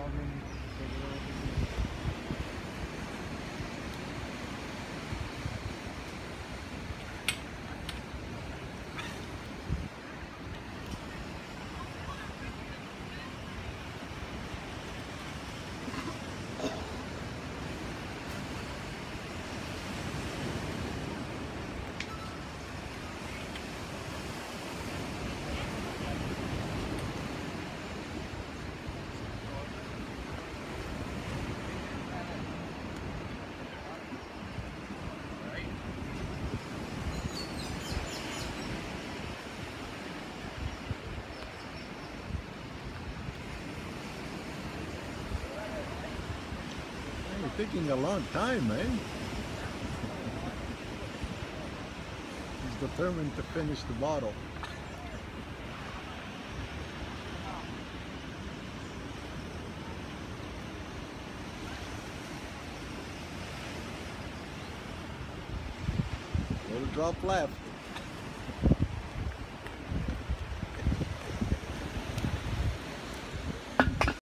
homem, Senhor. Taking a long time, man. He's determined to finish the bottle. Little drop left.